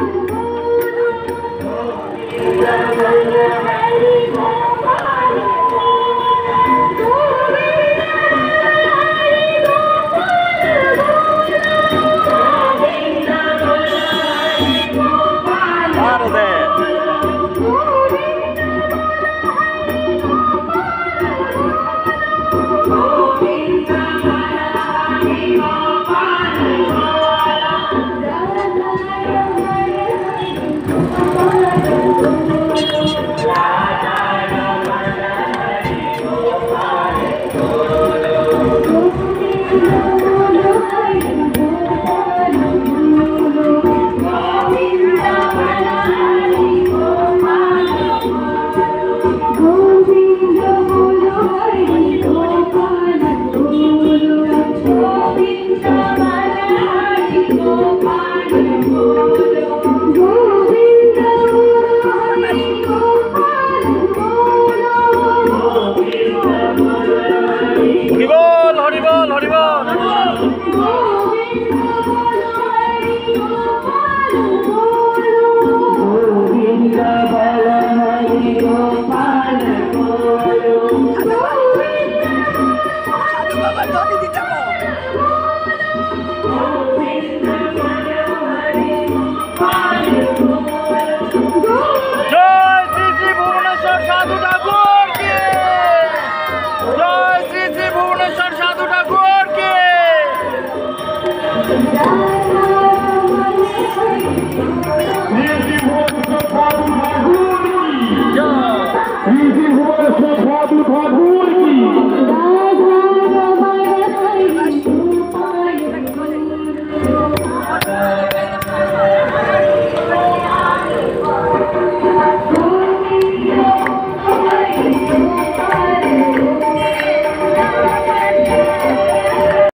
Thank you. 허리번 허리번 허리번 Pablo, Pablo, Pablo.